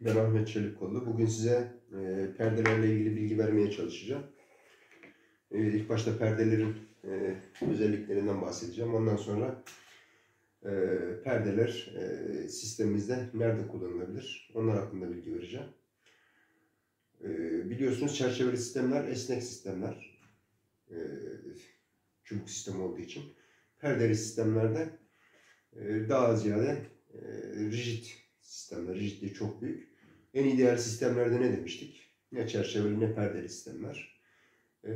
Ben Ahmet Çelikkollu. Bugün size e, perdelerle ilgili bilgi vermeye çalışacağım. E, ilk başta perdelerin e, özelliklerinden bahsedeceğim. Ondan sonra e, perdeler e, sistemimizde nerede kullanılabilir? Onlar hakkında bilgi vereceğim. E, biliyorsunuz çerçeveli sistemler esnek sistemler. E, çubuk sistemi olduğu için. Perdeli sistemlerde e, daha ziyade e, rigid sistemler. Rigidliği çok büyük. En ideal sistemlerde ne demiştik? Ne çerçeveli ne perdeli sistemler. E,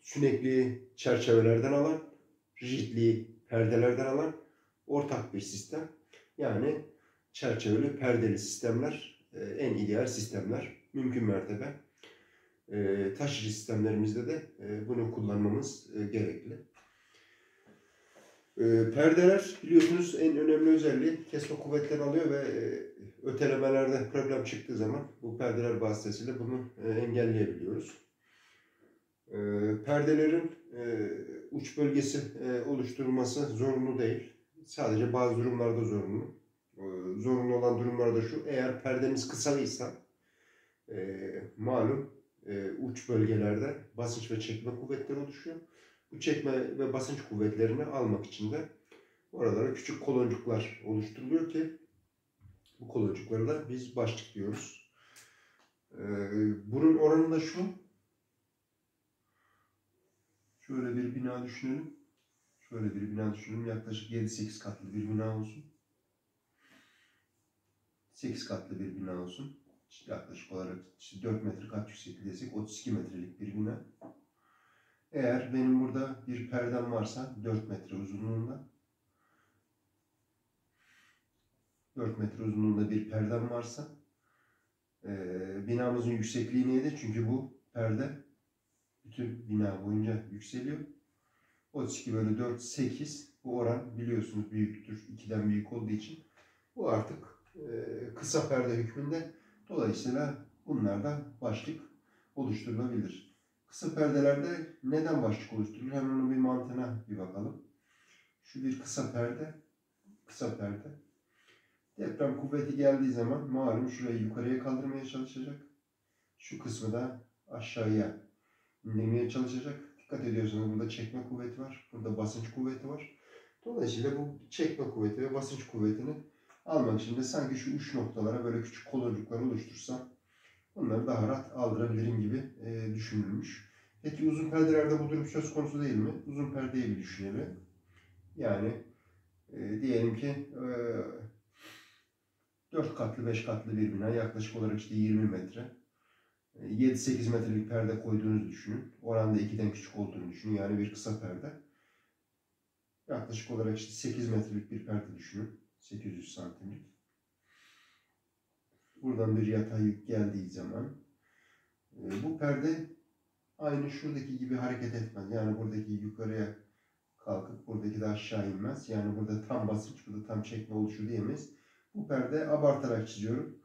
sünekliği çerçevelerden alan, rigidliği perdelerden alan ortak bir sistem. Yani çerçeveli perdeli sistemler e, en ideal sistemler. Mümkün mertebe e, taşıyıcı sistemlerimizde de e, bunu kullanmamız e, gerekli. E, perdeler biliyorsunuz en önemli özelliği kesme kuvvetlerini alıyor ve e, ötelemelerde problem çıktığı zaman bu perdeler vasıtasıyla bunu e, engelleyebiliyoruz. E, perdelerin e, uç bölgesi e, oluşturulması zorunlu değil. Sadece bazı durumlarda zorunlu. E, zorunlu olan durumlarda şu, eğer perdemiz kısalıysa e, malum e, uç bölgelerde basınç ve çekme kuvvetleri oluşuyor. Bu çekme ve basınç kuvvetlerini almak için de oralara küçük koloncuklar oluşturuluyor ki bu koloncuklara da biz başlık diyoruz. E, bunun oranı da şu. Şöyle bir bina düşünelim. Şöyle bir bina düşünelim. Yaklaşık 7-8 katlı bir bina olsun. 8 katlı bir bina olsun yaklaşık olarak işte 4 metre kat yüksekliği desek 32 metrelik bir bina. Eğer benim burada bir perdem varsa 4 metre uzunluğunda 4 metre uzunluğunda bir perdem varsa e, binamızın yüksekliği neydi? Çünkü bu perde bütün bina boyunca yükseliyor. 32 bölü 4 8 bu oran biliyorsunuz büyüktür. 2'den büyük olduğu için bu artık e, kısa perde hükmünde Dolayısıyla bunlardan başlık oluşturulabilir. Kısa perdelerde neden başlık oluşturulur? Hemen onun bir mantığına bir bakalım. Şu bir kısa perde, kısa perde. Deprem kuvveti geldiği zaman malum şurayı yukarıya kaldırmaya çalışacak. Şu kısmı da aşağıya indirmeye çalışacak. Dikkat ediyorsunuz burada çekme kuvveti var. Burada basınç kuvveti var. Dolayısıyla bu çekme kuvveti ve basınç kuvvetini almak için de sanki şu uç noktalara böyle küçük koloncuklar oluştursam bunları daha rahat aldırabilirim gibi e, düşünülmüş. Peki uzun perdelerde bu durum söz konusu değil mi? Uzun perdeyi bir düşünelim. Yani e, diyelim ki e, 4 katlı 5 katlı bir bina yaklaşık olarak işte 20 metre. 7-8 e, metrelik perde koyduğunuzu düşünün. Oranda 2'den küçük olduğunu düşünün. Yani bir kısa perde. Yaklaşık olarak işte 8 metrelik bir perde düşünün. 800 santimlik. Buradan bir yatay yük geldiği zaman e, bu perde aynı şuradaki gibi hareket etmez. Yani buradaki yukarıya kalkıp buradaki de aşağı inmez. Yani burada tam basınç, burada tam çekme oluşu diyemeyiz. Bu perde abartarak çiziyorum.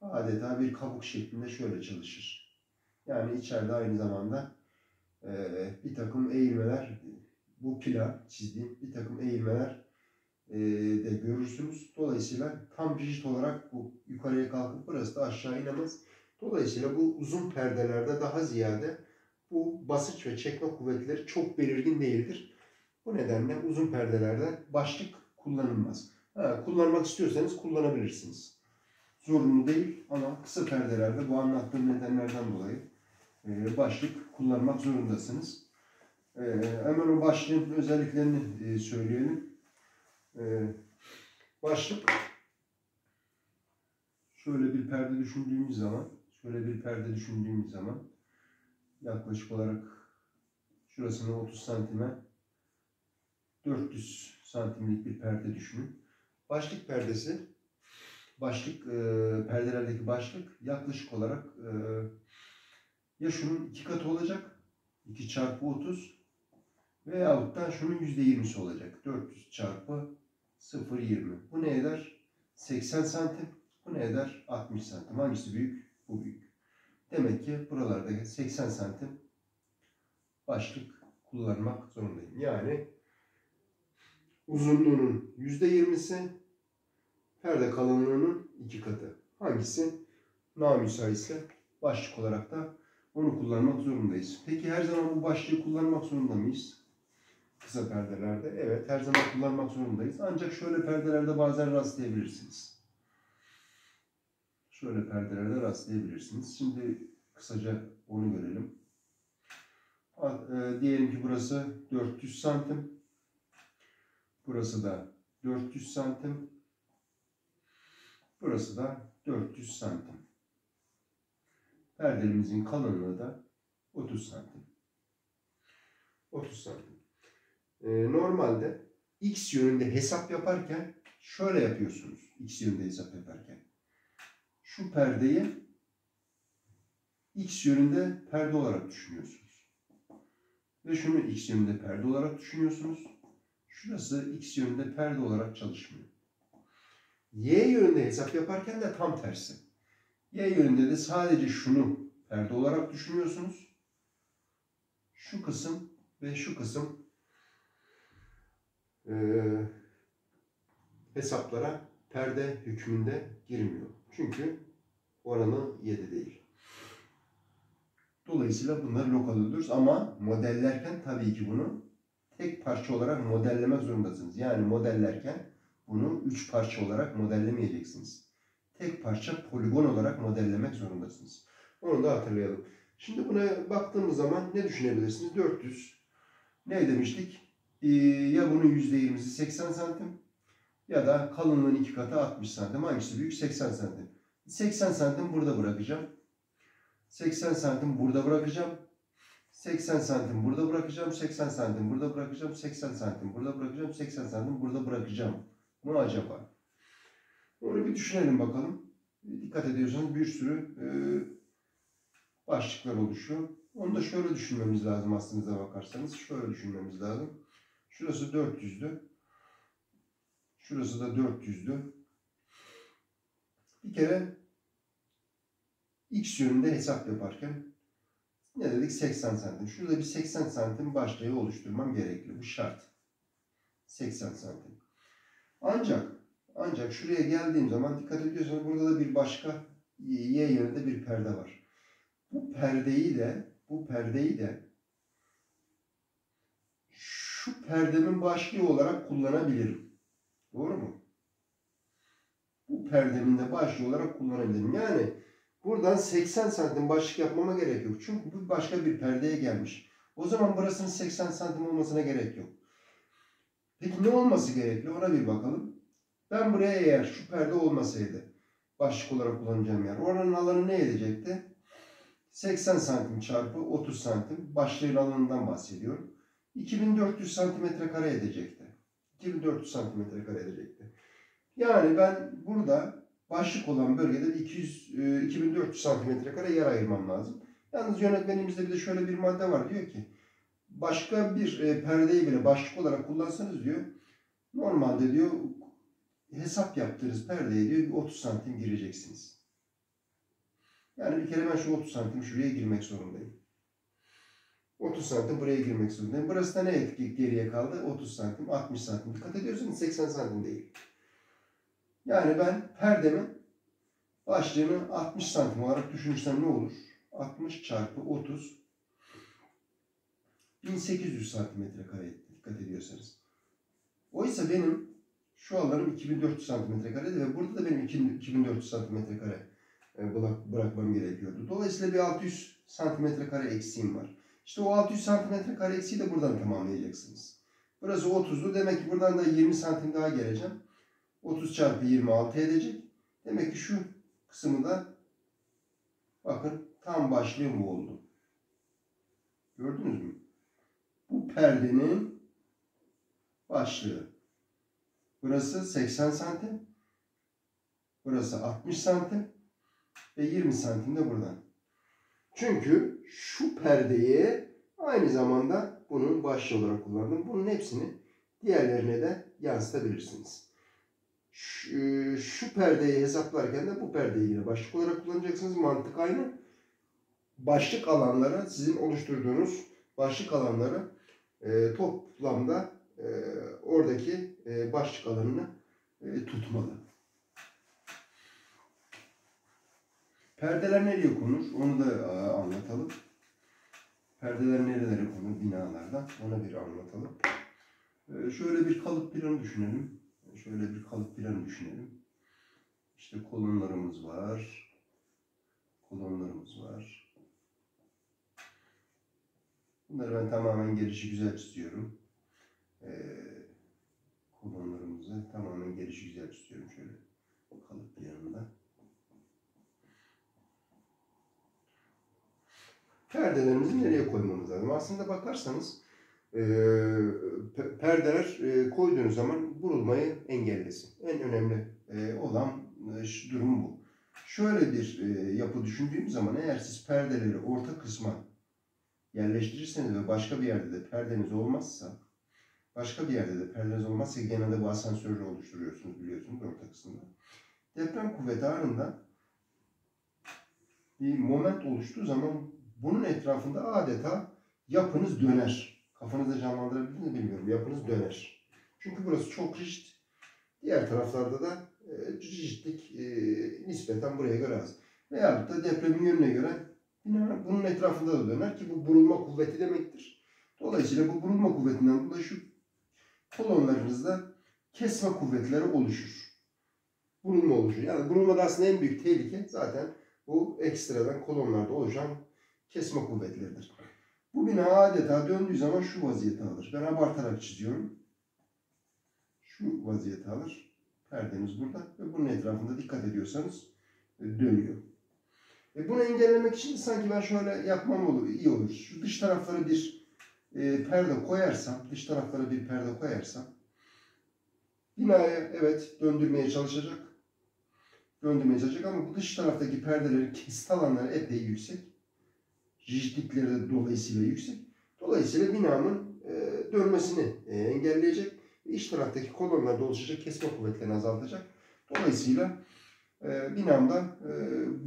Adeta bir kabuk şeklinde şöyle çalışır. Yani içeride aynı zamanda e, bir takım eğilmeler, bu plan çizdiğim bir takım eğilmeler de görürsünüz. Dolayısıyla tam rigid olarak bu yukarıya kalkıp burası da aşağı inemez. Dolayısıyla bu uzun perdelerde daha ziyade bu basınç ve çekme kuvvetleri çok belirgin değildir. Bu nedenle uzun perdelerde başlık kullanılmaz. Ha, kullanmak istiyorsanız kullanabilirsiniz. Zorunlu değil ama kısa perdelerde bu anlattığım nedenlerden dolayı e, başlık kullanmak zorundasınız. E, hemen o başlığın özelliklerini e, söyleyelim başlık şöyle bir perde düşündüğümüz zaman şöyle bir perde düşündüğümüz zaman yaklaşık olarak şurasını 30 santime 400 santimlik bir perde düşünün. Başlık perdesi başlık e, perdelerdeki başlık yaklaşık olarak e, ya şunun iki katı olacak 2 çarpı 30 veyahut da şunun %20'si olacak. 400 çarpı 0.20. Bu ne eder? 80 santim. Bu ne eder? 60 santim. Hangisi büyük? Bu büyük. Demek ki buralarda 80 santim başlık kullanmak zorundayım. Yani uzunluğunun %20'si perde kalınlığının iki katı. Hangisi namüsaitse başlık olarak da onu kullanmak zorundayız. Peki her zaman bu başlığı kullanmak zorunda mıyız? Kısa perdelerde. Evet her zaman kullanmak zorundayız. Ancak şöyle perdelerde bazen rastlayabilirsiniz. Şöyle perdelerde rastlayabilirsiniz. Şimdi kısaca onu görelim. E, diyelim ki burası 400 santim. Burası da 400 santim. Burası da 400 santim. Perdelimizin kalınlığı da 30 santim. 30 santim. Ee, normalde x yönünde hesap yaparken şöyle yapıyorsunuz. X yönünde hesap yaparken. Şu perdeyi x yönünde perde olarak düşünüyorsunuz. Ve şunu x yönünde perde olarak düşünüyorsunuz. Şurası x yönünde perde olarak çalışmıyor. Y yönünde hesap yaparken de tam tersi. Y yönünde de sadece şunu perde olarak düşünüyorsunuz. Şu kısım ve şu kısım e, hesaplara perde hükmünde girmiyor. Çünkü oranı 7 değil. Dolayısıyla bunları lokal alıyoruz ama modellerken tabii ki bunu tek parça olarak modellemek zorundasınız. Yani modellerken bunu üç parça olarak modellemeyeceksiniz. Tek parça poligon olarak modellemek zorundasınız. Onu da hatırlayalım. Şimdi buna baktığımız zaman ne düşünebilirsiniz? 400. Ne demiştik? Ee, ya bunun %20'si 80 santim ya da kalınlığın iki katı 60 santim. Hangisi büyük? 80 santim. 80 santim burada bırakacağım. 80 santim burada bırakacağım. 80 santim burada bırakacağım. 80 santim burada bırakacağım. 80 santim burada bırakacağım. 80 santim burada bırakacağım. Mu acaba? Onu bir düşünelim bakalım. Dikkat ediyorsanız bir sürü e, başlıklar oluşuyor. Onu da şöyle düşünmemiz lazım aslında bakarsanız. Şöyle düşünmemiz lazım. Şurası 400'dü. Şurası da 400'dü. Bir kere x yönünde hesap yaparken ne dedik? 80 santim. Şurada bir 80 santim başlığı oluşturmam gerekli. Bu şart. 80 santim. Ancak ancak şuraya geldiğim zaman dikkat ediyorsanız burada da bir başka y yönünde bir perde var. Bu perdeyi de bu perdeyi de şu perdemin başlığı olarak kullanabilirim. Doğru mu? Bu perdemin de başlığı olarak kullanabilirim. Yani buradan 80 santim başlık yapmama gerek yok. Çünkü bu başka bir perdeye gelmiş. O zaman burasının 80 santim olmasına gerek yok. Peki ne olması gerekli? Ona bir bakalım. Ben buraya eğer şu perde olmasaydı başlık olarak kullanacağım yer. Oranın alanı ne edecekti? 80 santim çarpı 30 santim başlığın alanından bahsediyorum. 2400 santimetre kare edecekti. 2400 santimetre kare edecekti. Yani ben burada başlık olan bölgede 200, 2400 santimetre kare yer ayırmam lazım. Yalnız yönetmenimizde bir de şöyle bir madde var. Diyor ki başka bir e, perdeyi bile başlık olarak kullansanız diyor normalde diyor hesap yaptığınız perdeye diyor 30 santim gireceksiniz. Yani bir kere ben şu 30 santim şuraya girmek zorundayım. 30 santim buraya girmek zorundayım. Burası da ne etki geriye kaldı? 30 santim, 60 santim. Dikkat ediyorsunuz 80 santim değil. Yani ben perdemin başlığını 60 santim olarak düşünürsem ne olur? 60 çarpı 30 1800 santimetre kare dikkat ediyorsanız. Oysa benim şu alanım 2400 santimetre kareydi ve burada da benim 2400 santimetre kare e, bırakmam gerekiyordu. Dolayısıyla bir 600 santimetre kare eksiğim var. İşte o 600 santimetre kare eksiği de buradan tamamlayacaksınız. Burası 30'du. Demek ki buradan da 20 santim daha geleceğim. 30 çarpı 26 edecek. Demek ki şu kısmı da bakın tam başlığım bu oldu. Gördünüz mü? Bu perdenin başlığı. Burası 80 santim. Burası 60 santim ve 20 santim de buradan. Çünkü şu perdeyi aynı zamanda bunun başlığı olarak kullandım. Bunun hepsini diğerlerine de yansıtabilirsiniz. Şu, şu perdeyi hesaplarken de bu perdeyi yine başlık olarak kullanacaksınız. Mantık aynı. Başlık alanlara sizin oluşturduğunuz başlık alanlara e, toplamda e, oradaki e, başlık alanını e, tutmalı. Perdeler nereye konur? Onu da e, anlatalım. Perdeler nerelere konur binalarda? Onu bir anlatalım. E, şöyle bir kalıp planı düşünelim. Şöyle bir kalıp planı düşünelim. İşte kolonlarımız var. Kolonlarımız var. Bunları ben tamamen gelişi güzel çiziyorum. E, kolonlarımızı tamamen gelişi güzel çiziyorum şöyle kalıp planında. Perdelerimizi nereye koymamız lazım? Aslında bakarsanız e, pe- perdeler e, koyduğunuz zaman vurulmayı engellesin. En önemli e, olan e, durum bu. Şöyle bir e, yapı düşündüğüm zaman eğer siz perdeleri orta kısma yerleştirirseniz ve başka bir yerde de perdeniz olmazsa başka bir yerde de perdeniz olmazsa genelde bu asansörü oluşturuyorsunuz biliyorsunuz orta kısımda. Deprem kuvveti anında bir moment oluştuğu zaman bunun etrafında adeta yapınız döner. Kafanızda canlandırabildiniz mi bilmiyorum. Yapınız döner. Çünkü burası çok rigid. Diğer taraflarda da e, rigidlik e, nispeten buraya göre az. Veyahut da depremin yönüne göre bunun etrafında da döner ki bu burulma kuvveti demektir. Dolayısıyla bu burulma kuvvetinden dolayı şu kolonlarınızda kesme kuvvetleri oluşur. Burulma oluşur. Yani burulmada aslında en büyük tehlike zaten bu ekstradan kolonlarda oluşan kesme kuvvetleridir. Bu bina adeta döndüğü zaman şu vaziyeti alır. Ben abartarak çiziyorum. Şu vaziyeti alır. Perdeniz burada ve bunun etrafında dikkat ediyorsanız e, dönüyor. E bunu engellemek için sanki ben şöyle yapmam olur, iyi olur. Şu dış taraflara bir e, perde koyarsam, dış taraflara bir perde koyarsam binaya evet döndürmeye çalışacak. Döndürmeye çalışacak ama bu dış taraftaki perdelerin kesit alanları epey yüksek rigidlikleri de dolayısıyla yüksek. Dolayısıyla binanın e, dönmesini e, engelleyecek. İç taraftaki kolonlarda oluşacak kesme kuvvetlerini azaltacak. Dolayısıyla e, binamda e,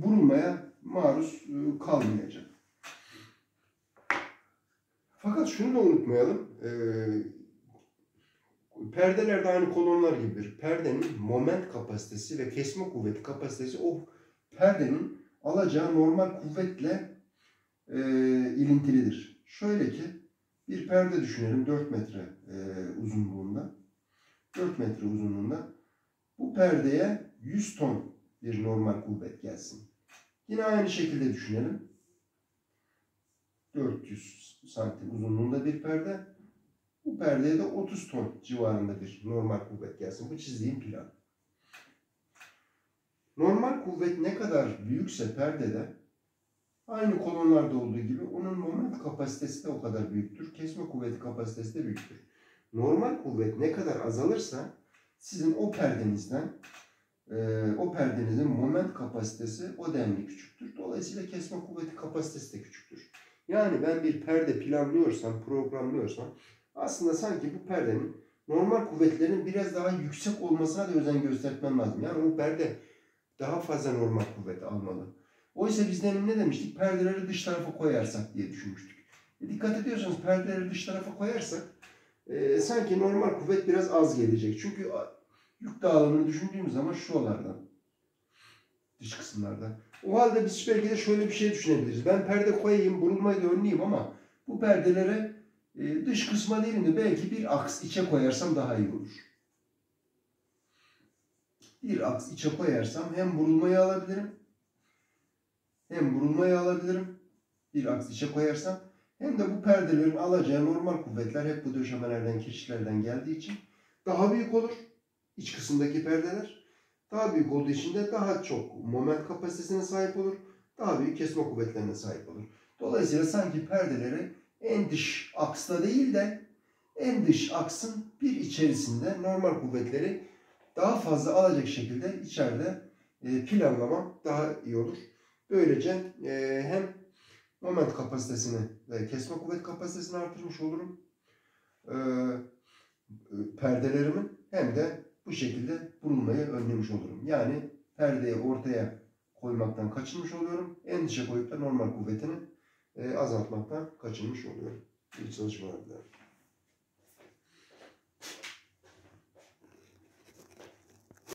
vurulmaya maruz e, kalmayacak. Fakat şunu da unutmayalım. E, perdeler de aynı kolonlar gibidir. Perdenin moment kapasitesi ve kesme kuvveti kapasitesi o perdenin alacağı normal kuvvetle e, ilintilidir. Şöyle ki bir perde düşünelim 4 metre e, uzunluğunda. 4 metre uzunluğunda. Bu perdeye 100 ton bir normal kuvvet gelsin. Yine aynı şekilde düşünelim. 400 santim uzunluğunda bir perde. Bu perdeye de 30 ton civarında bir normal kuvvet gelsin. Bu çizdiğim plan. Normal kuvvet ne kadar büyükse perdede Aynı kolonlarda olduğu gibi onun moment kapasitesi de o kadar büyüktür. Kesme kuvveti kapasitesi de büyüktür. Normal kuvvet ne kadar azalırsa sizin o perdenizden e, o perdenizin moment kapasitesi o denli küçüktür. Dolayısıyla kesme kuvveti kapasitesi de küçüktür. Yani ben bir perde planlıyorsam, programlıyorsam aslında sanki bu perdenin normal kuvvetlerinin biraz daha yüksek olmasına da özen göstermem lazım. Yani o perde daha fazla normal kuvvet almalı. Oysa biz demin ne demiştik? Perdeleri dış tarafa koyarsak diye düşünmüştük. E dikkat ediyorsanız perdeleri dış tarafa koyarsak e, sanki normal kuvvet biraz az gelecek. Çünkü yük dağılımını düşündüğümüz zaman şuralardan dış kısımlarda. O halde biz belki de şöyle bir şey düşünebiliriz. Ben perde koyayım, burulmayı da önleyeyim ama bu perdelere e, dış kısma değil de belki bir aks içe koyarsam daha iyi olur. Bir aks içe koyarsam hem burulmayı alabilirim hem vurulmayı alabilirim. Bir aks içe koyarsam hem de bu perdelerin alacağı normal kuvvetler hep bu döşemelerden, keçilerden geldiği için daha büyük olur. İç kısımdaki perdeler daha büyük olduğu için de daha çok moment kapasitesine sahip olur. Daha büyük kesme kuvvetlerine sahip olur. Dolayısıyla sanki perdeleri en dış aksta değil de en dış aksın bir içerisinde normal kuvvetleri daha fazla alacak şekilde içeride e, planlamam daha iyi olur. Böylece e, hem moment kapasitesini ve kesme kuvvet kapasitesini artırmış olurum. E, perdelerimin hem de bu şekilde vurulmayı önlemiş olurum. Yani perdeyi ortaya koymaktan kaçınmış oluyorum. En dışa koyup da normal kuvvetini e, azaltmaktan kaçınmış oluyorum. İyi çalışmalar dilerim.